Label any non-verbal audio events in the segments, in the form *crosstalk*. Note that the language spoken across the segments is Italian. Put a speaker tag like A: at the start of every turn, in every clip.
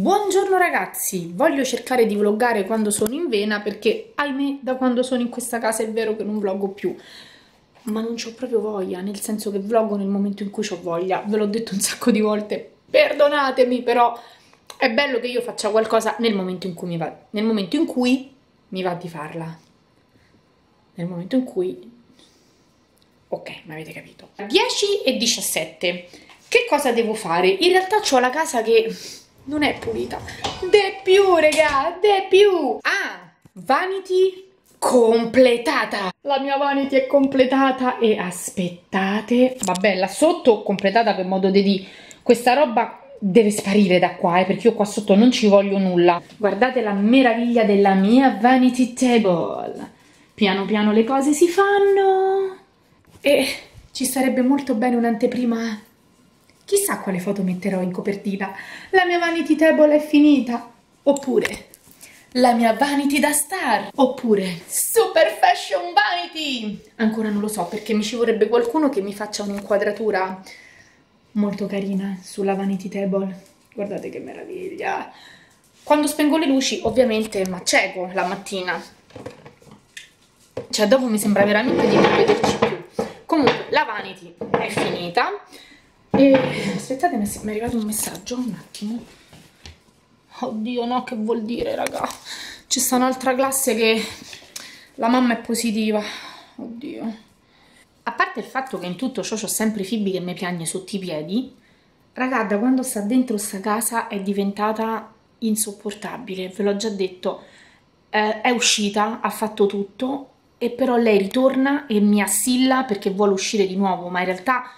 A: Buongiorno ragazzi, voglio cercare di vloggare quando sono in vena perché ahimè da quando sono in questa casa è vero che non vloggo più ma non ho proprio voglia, nel senso che vloggo nel momento in cui ho voglia, ve l'ho detto un sacco di volte, perdonatemi però è bello che io faccia qualcosa nel momento in cui mi va, nel momento in cui mi va di farla, nel momento in cui, ok, mi avete capito. 10 e 17, che cosa devo fare? In realtà ho la casa che non è pulita. De più, regà, de più. Ah, vanity completata. La mia vanity è completata e aspettate. Vabbè, là sotto completata per modo di dire. Questa roba deve sparire da qua, eh, perché io qua sotto non ci voglio nulla. Guardate la meraviglia della mia vanity table. Piano piano le cose si fanno. E ci sarebbe molto bene un'anteprima Chissà quale foto metterò in copertina. La mia vanity table è finita. Oppure la mia vanity da star. Oppure super fashion vanity. Ancora non lo so perché mi ci vorrebbe qualcuno che mi faccia un'inquadratura molto carina sulla vanity table. Guardate che meraviglia. Quando spengo le luci ovviamente ma cieco la mattina. Cioè dopo mi sembra veramente di non vederci più. Comunque la vanity è finita e aspettate, mi è arrivato un messaggio, un attimo. Oddio, no, che vuol dire, raga? C'è sta un'altra classe che la mamma è positiva. Oddio. A parte il fatto che in tutto ciò ho sempre Fibi che mi piagne sotto i piedi, raga, da quando sta dentro sta casa è diventata insopportabile, ve l'ho già detto. Eh, è uscita, ha fatto tutto, e però lei ritorna e mi assilla perché vuole uscire di nuovo, ma in realtà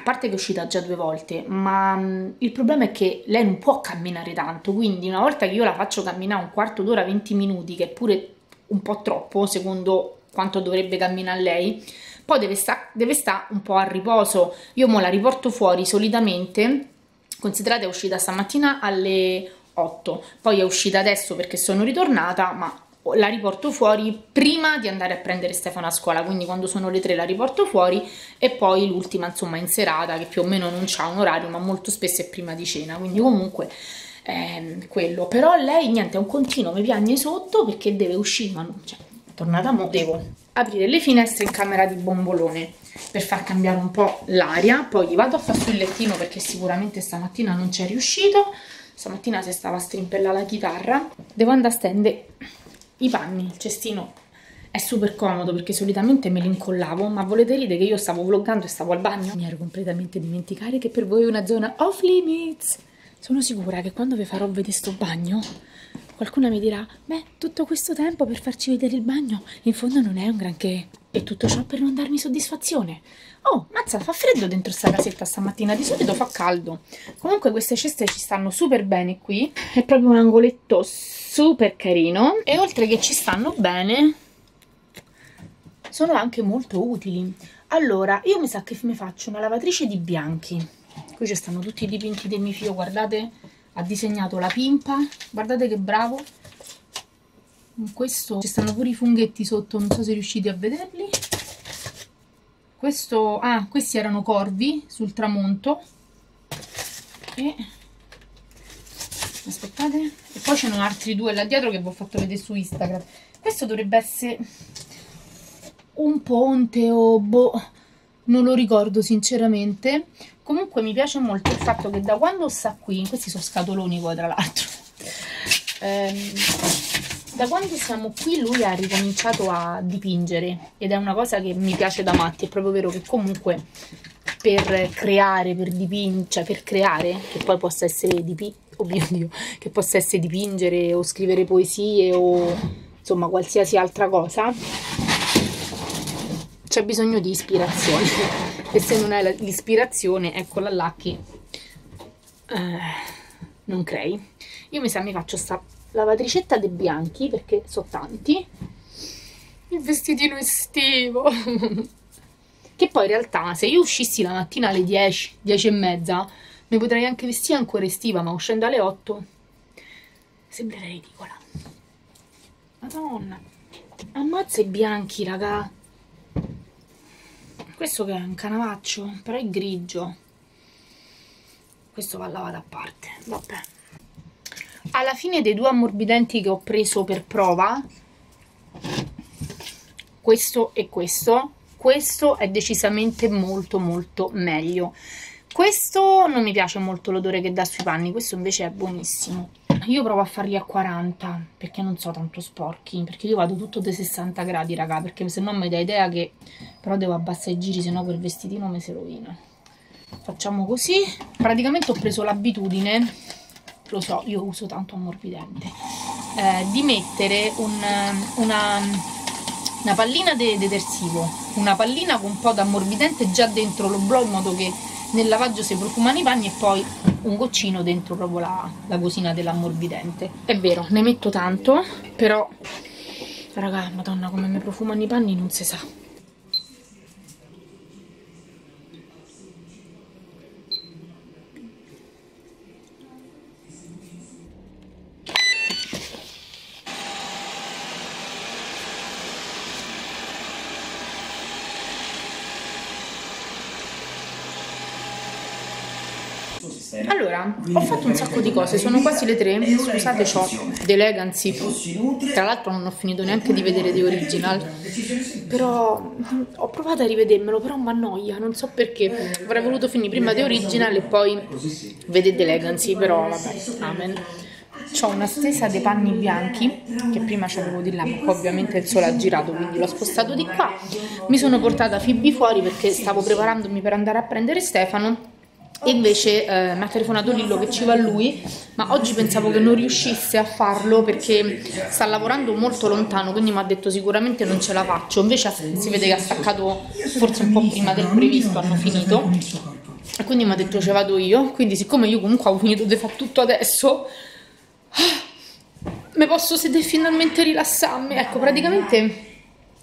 A: a parte che è uscita già due volte, ma mm, il problema è che lei non può camminare tanto, quindi una volta che io la faccio camminare un quarto d'ora, 20 minuti, che è pure un po' troppo secondo quanto dovrebbe camminare lei, poi deve stare sta un po' a riposo. Io mo la riporto fuori solitamente, considerate è uscita stamattina alle 8, poi è uscita adesso perché sono ritornata, ma la riporto fuori prima di andare a prendere Stefano a scuola, quindi quando sono le tre la riporto fuori e poi l'ultima insomma in serata che più o meno non ha un orario ma molto spesso è prima di cena, quindi comunque ehm, quello. Però lei niente, è un continuo, mi piagne sotto perché deve uscire, ma non, cioè, tornata mo devo aprire le finestre in camera di bombolone per far cambiare un po' l'aria, poi gli vado a fare sul lettino perché sicuramente stamattina non c'è riuscito, stamattina si stava a strimpellare la chitarra, devo andare a stendere i panni, il cestino è super comodo perché solitamente me li incollavo, ma volete ridere che io stavo vloggando e stavo al bagno? Mi ero completamente dimenticare che per voi è una zona off limits. Sono sicura che quando vi farò vedere sto bagno, qualcuno mi dirà, beh, tutto questo tempo per farci vedere il bagno, in fondo non è un granché. E tutto ciò per non darmi soddisfazione. Oh, mazza, fa freddo dentro sta casetta stamattina, di solito fa caldo. Comunque queste ceste ci stanno super bene qui, è proprio un angoletto super carino e oltre che ci stanno bene sono anche molto utili allora io mi sa che mi faccio una lavatrice di bianchi qui ci stanno tutti i dipinti del mio figlio guardate ha disegnato la pimpa. Guardate che bravo. In questo ci stanno pure i funghetti sotto non so se riuscite a vederli. Questo ah questi erano corvi sul tramonto. E aspettate. E poi ce ne sono altri due là dietro che vi ho fatto vedere su Instagram. Questo dovrebbe essere un ponte o boh non lo ricordo sinceramente. Comunque mi piace molto il fatto che da quando sta qui questi sono scatoloni poi tra l'altro. *laughs* Ehm, da quando siamo qui lui ha ricominciato a dipingere ed è una cosa che mi piace da matti. È proprio vero che comunque per creare, per dipingere, cioè per creare, che poi possa essere dipinto, oh che possa essere dipingere o scrivere poesie o insomma qualsiasi altra cosa, c'è bisogno di ispirazione. *laughs* e se non hai l'ispirazione, eccola là che eh, non crei. Io mi sa mi faccio sta lavatricetta dei bianchi perché so tanti. Il vestitino estivo. *laughs* Che poi in realtà se io uscissi la mattina alle 10, 10 e mezza, mi potrei anche vestire ancora estiva, ma uscendo alle 8 sembrerei ridicola. Madonna. Ammazza i bianchi, raga. Questo che è un canavaccio, però è grigio. Questo va lavato a parte, vabbè. alla fine dei due ammorbidenti che ho preso per prova questo e questo questo è decisamente molto molto meglio questo non mi piace molto l'odore che dà sui panni questo invece è buonissimo io provo a farli a 40 perché non so tanto sporchi perché io vado tutto dei 60 gradi raga perché se no mi dà idea che però devo abbassare i giri se no quel vestitino mi si rovina. Facciamo così. Praticamente ho preso l'abitudine lo so io uso tanto ammorbidente eh, di mettere un, una, una pallina di de detersivo una pallina con un po' d'ammorbidente già dentro l'oblò in modo che nel lavaggio si profumano i panni e poi un goccino dentro proprio la, la cosina dell'ammorbidente. È vero ne metto tanto però raga madonna come mi profumano i panni non si sa Allora, ho fatto un sacco di cose, sono quasi le tre, scusate, ho dell'Elegancy, tra l'altro non ho finito neanche di vedere The Original, però ho provato a rivedermelo, però mi annoia, non so perché, avrei voluto finire prima The Original e poi vedere The Elegancy, però vabbè, amen. Ho una stesa dei panni bianchi, che prima c'avevo di là, ma poi ovviamente il sole ha girato, quindi l'ho spostato di qua. Mi sono portata Fibi fuori perché stavo preparandomi per andare a prendere Stefano e invece eh, mi ha telefonato Lillo che ci va lui, ma oggi pensavo che non riuscisse a farlo perché sta lavorando molto lontano, quindi mi ha detto sicuramente non ce la faccio, invece si vede che ha staccato forse un po' prima del previsto, hanno finito, e quindi mi ha detto ce vado io, quindi siccome io comunque ho finito di fare tutto adesso, mi posso sedere finalmente rilassarmi, ecco praticamente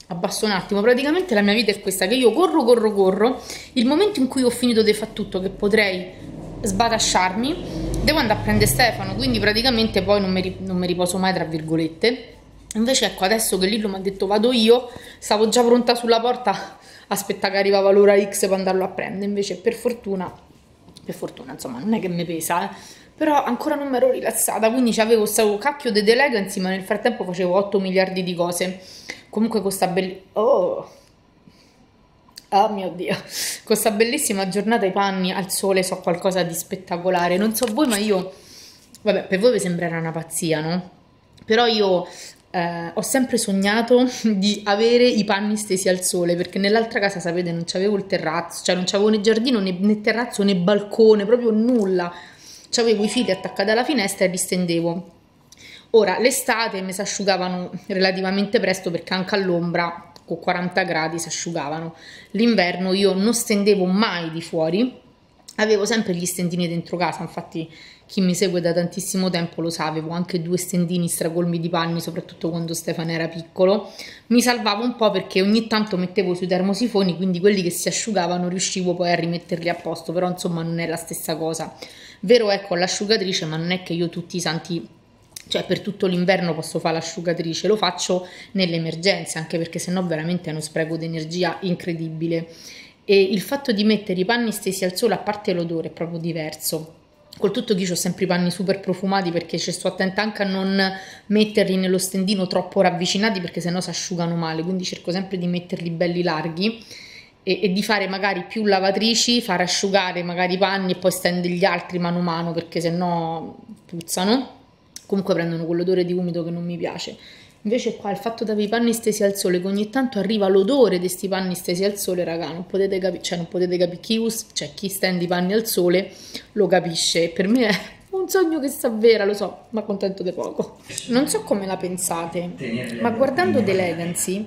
A: abbasso un attimo, praticamente la mia vita è questa, che io corro, corro, corro, il momento in cui ho finito di fare tutto, che potrei sbatasciarmi, devo andare a prendere Stefano, quindi praticamente poi non mi, non mi riposo mai, tra virgolette. Invece ecco, adesso che Lillo mi ha detto vado io, stavo già pronta sulla porta, *laughs* aspetta che arrivava l'ora X per andarlo a prendere, invece per fortuna, per fortuna insomma non è che mi pesa, eh, però ancora non mi ero rilassata, quindi avevo questo cacchio di elegancy, ma nel frattempo facevo 8 miliardi di cose Comunque questa bellissima... Oh! Oh mio Dio, questa bellissima giornata ai panni al sole so qualcosa di spettacolare. Non so voi, ma io... Vabbè, per voi vi sembrerà una pazzia, no? Però io eh, ho sempre sognato *laughs* di avere i panni stesi al sole perché nell'altra casa, sapete, non c'avevo il terrazzo, cioè non c'avevo né giardino né, né terrazzo né balcone, proprio nulla. C'avevo i fili attaccati alla finestra e li stendevo Ora, l'estate mi si asciugavano relativamente presto perché anche all'ombra con 40 gradi si asciugavano. L'inverno io non stendevo mai di fuori, avevo sempre gli stendini dentro casa, infatti chi mi segue da tantissimo tempo lo sa, avevo anche due stendini stracolmi di panni, soprattutto quando Stefano era piccolo. Mi salvavo un po' perché ogni tanto mettevo sui termosifoni, quindi quelli che si asciugavano riuscivo poi a rimetterli a posto, però insomma non è la stessa cosa. Vero ecco l'asciugatrice, ma non è che io tutti i santi cioè per tutto l'inverno posso fare l'asciugatrice, lo faccio nelle emergenze, anche perché sennò veramente è uno spreco di energia incredibile. E il fatto di mettere i panni stesi al sole, a parte l'odore, è proprio diverso. Col tutto che io ho sempre i panni super profumati perché ci sto attenta anche a non metterli nello stendino troppo ravvicinati perché sennò si asciugano male, quindi cerco sempre di metterli belli larghi e, e, di fare magari più lavatrici, far asciugare magari i panni e poi stendere gli altri mano a mano perché sennò puzzano comunque prendono quell'odore di umido che non mi piace. Invece qua il fatto di avere i panni stesi al sole, che ogni tanto arriva l'odore di questi panni stesi al sole, raga, non potete capire, cioè non potete capire chi, us- cioè, chi stende i panni al sole lo capisce. Per me è un sogno che sta vera, lo so, ma contento di poco. Non so come la pensate, ma guardando The Legacy,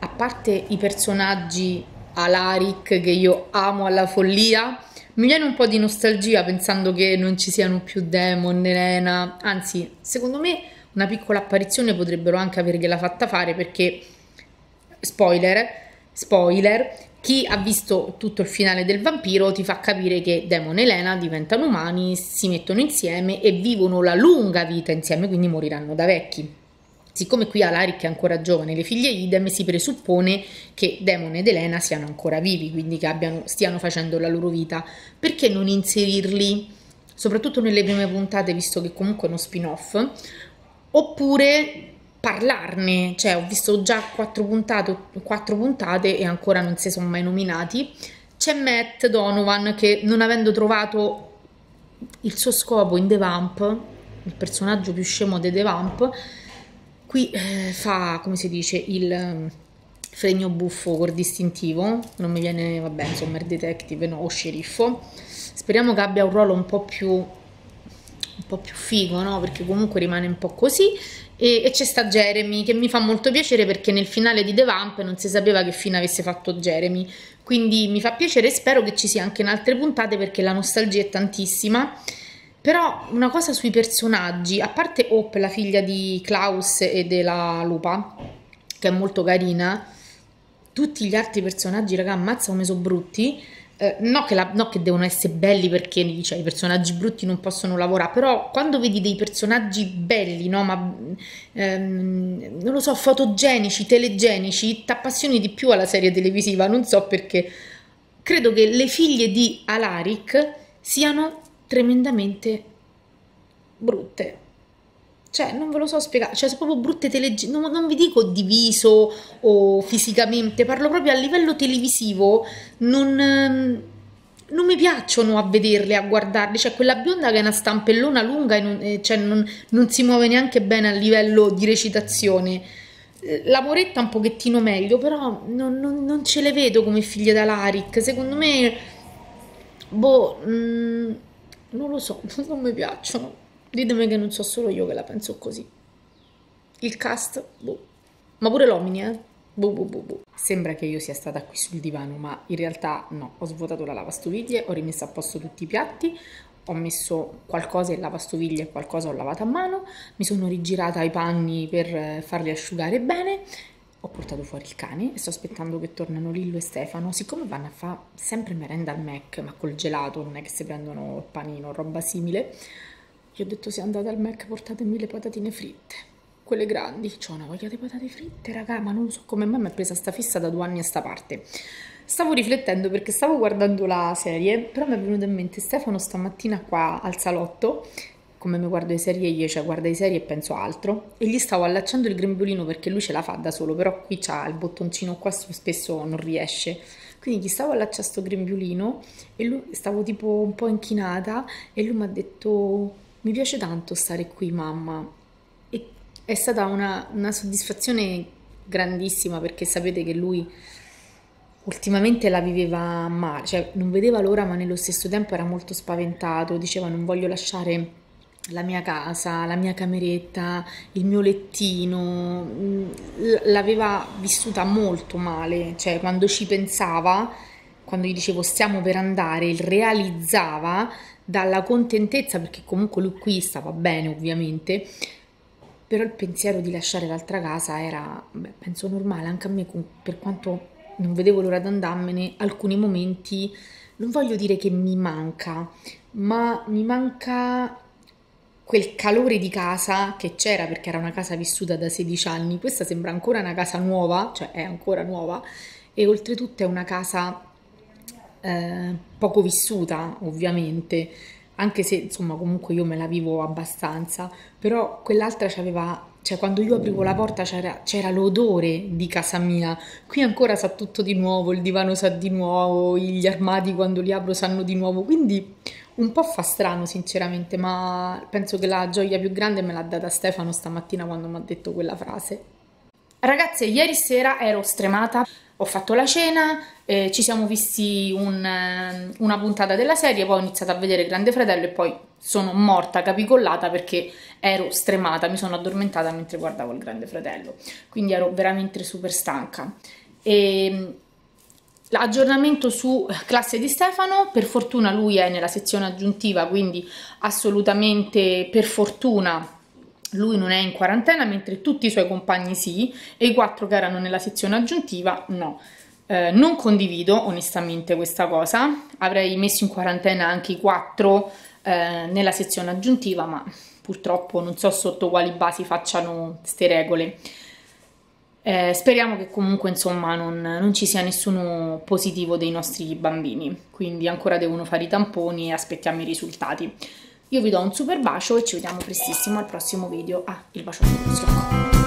A: a parte i personaggi Alaric che io amo alla follia, mi viene un po' di nostalgia pensando che non ci siano più Demon, Elena, anzi, secondo me una piccola apparizione potrebbero anche avergliela fatta fare perché, spoiler, spoiler, chi ha visto tutto il finale del vampiro ti fa capire che Demon e Elena diventano umani, si mettono insieme e vivono la lunga vita insieme, quindi moriranno da vecchi. Siccome qui Alaric è ancora giovane, le figlie idem, si presuppone che Demon ed Elena siano ancora vivi, quindi che abbiano, stiano facendo la loro vita. Perché non inserirli soprattutto nelle prime puntate, visto che comunque è uno spin-off, oppure parlarne, cioè ho visto già quattro puntate, quattro puntate e ancora non si sono mai nominati. C'è Matt Donovan che non avendo trovato il suo scopo in The Vamp, il personaggio più scemo di The Vamp, qui eh, fa, come si dice, il um, fregno buffo col distintivo, non mi viene, vabbè, insomma, il detective, no, o sceriffo. Speriamo che abbia un ruolo un po' più un po' più figo, no? Perché comunque rimane un po' così e, e c'è sta Jeremy che mi fa molto piacere perché nel finale di The Vamp non si sapeva che fine avesse fatto Jeremy quindi mi fa piacere e spero che ci sia anche in altre puntate perché la nostalgia è tantissima però una cosa sui personaggi a parte Hope la figlia di Klaus e della lupa che è molto carina tutti gli altri personaggi raga ammazza come sono brutti eh, no, che la, no, che devono essere belli perché cioè, i personaggi brutti non possono lavorare, però quando vedi dei personaggi belli, no, ma ehm, non lo so, fotogenici, telegenici, ti appassioni di più alla serie televisiva, non so perché. Credo che le figlie di Alaric siano tremendamente brutte. Cioè, non ve lo so spiegare, cioè, sono proprio brutte telegive, non, non, vi dico diviso o fisicamente, parlo proprio a livello televisivo, non, ehm, non mi piacciono a vederle, a guardarle, cioè quella bionda che è una stampellona lunga e non, cioè, non, non si muove neanche bene a livello di recitazione. Eh, la Moretta un pochettino meglio, però non ce le vedo come figlie da Laric. Secondo me, boh, mh, mm, non lo so, *laughs* non mi piacciono. Ditemi che non so solo io che la penso così. Il cast, boh. Ma pure l'omini, eh? Boh, boh, boh, boh. Sembra che io sia stata qui sul divano, ma in realtà no. Ho svuotato la lavastoviglie, ho rimesso a posto tutti i piatti, ho messo qualcosa in lavastoviglie e qualcosa ho lavato a mano, mi sono rigirata i panni per farli asciugare bene, ho portato fuori il cane e sto aspettando che tornano Lillo e Stefano. Siccome vanno a fare sempre merenda al Mac, ma col gelato, non è che si prendono il panino roba simile, gli ho detto se andate al Mac portatemi le patatine fritte, quelle grandi. C'ho una voglia di patate fritte, raga, ma non so come mai mi è presa sta fissa da due anni a sta parte. Stavo riflettendo perché stavo guardando la serie, però mi è venuto in mente Stefano stamattina qua al salotto, come mi guardo le serie io, cioè guarda le serie e penso altro, e gli stavo allacciando il grembiulino perché lui ce la fa da solo, però qui c'ha il bottoncino qua, spesso non riesce. Quindi gli stavo allacciando sto grembiulino e lui stavo tipo un po' inchinata e lui mi ha detto mi piace tanto stare qui, mamma. E è stata una, una soddisfazione grandissima perché sapete che lui ultimamente la viveva male, cioè non vedeva l'ora ma nello stesso tempo era molto spaventato, diceva non voglio lasciare la mia casa, la mia cameretta, il mio lettino, l'aveva vissuta molto male, cioè quando ci pensava, quando gli dicevo stiamo per andare, il realizzava dalla contentezza, perché comunque lui qui stava bene ovviamente, però il pensiero di lasciare l'altra casa era, beh, penso normale, anche a me, per quanto non vedevo l'ora di andarmene, alcuni momenti, non voglio dire che mi manca, ma mi manca quel calore di casa che c'era perché era una casa vissuta da 16 anni, questa sembra ancora una casa nuova, cioè è ancora nuova, e oltretutto è una casa eh, poco vissuta ovviamente, anche se insomma comunque io me la vivo abbastanza, però quell'altra c'aveva, cioè quando io aprivo la porta c'era, c'era l'odore di casa mia, qui ancora sa tutto di nuovo, il divano sa di nuovo, gli armadi quando li apro sanno di nuovo, quindi un po' fa strano sinceramente, ma penso che la gioia più grande me l'ha data Stefano stamattina quando mi ha detto quella frase. Ragazze, ieri sera ero stremata, ho fatto la cena, eh, ci siamo visti un, eh, una puntata della serie, poi ho iniziato a vedere Grande Fratello e poi sono morta capicollata perché ero stremata, mi sono addormentata mentre guardavo il Grande Fratello, quindi ero veramente super stanca. E, L'aggiornamento su classe di Stefano, per fortuna lui è nella sezione aggiuntiva, quindi assolutamente per fortuna lui non è in quarantena, mentre tutti i suoi compagni sì, e i quattro che erano nella sezione aggiuntiva no. Eh, non condivido onestamente questa cosa, avrei messo in quarantena anche i quattro eh, nella sezione aggiuntiva, ma purtroppo non so sotto quali basi facciano queste regole. Eh, speriamo che comunque insomma non, non, ci sia nessuno positivo dei nostri bambini, quindi ancora devono fare i tamponi e aspettiamo i risultati. Io vi do un super bacio e ci vediamo prestissimo al prossimo video. Ah, il bacio schiocco.